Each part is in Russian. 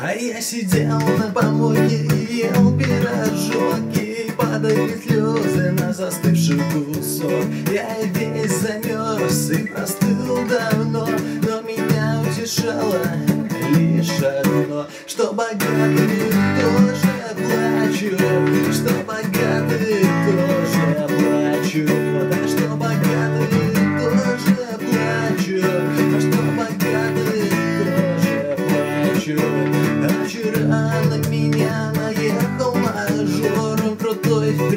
А я сидел на помойке и ел пирожок падали слезы на застывший кусок. Я весь замерз и простыл давно Но меня утешало лишь одно Что богатые тоже плачут Что богатые тоже плачут А что богатые тоже плачут А что богатые тоже плачут. А вчера на меня наехал мажор Он крутой в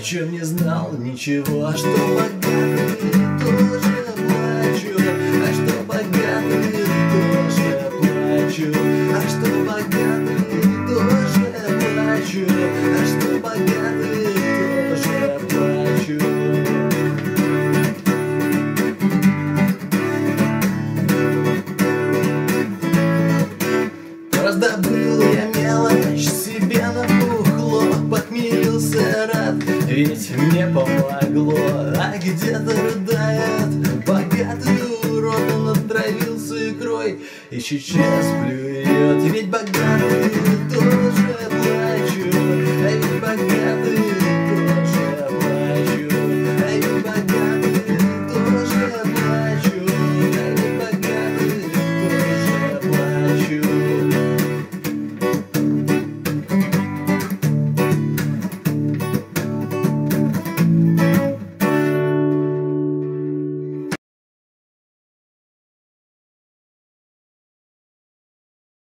чем не знал ничего А что богатые тоже плачут А что богатые тоже плачут А что богатые тоже плачут А что богатые тоже плачут Раздобыл я мелочь Ведь мне помогло, а где-то рыдает? Богатый урод, он отравился икрой И сейчас плюет, ведь богатый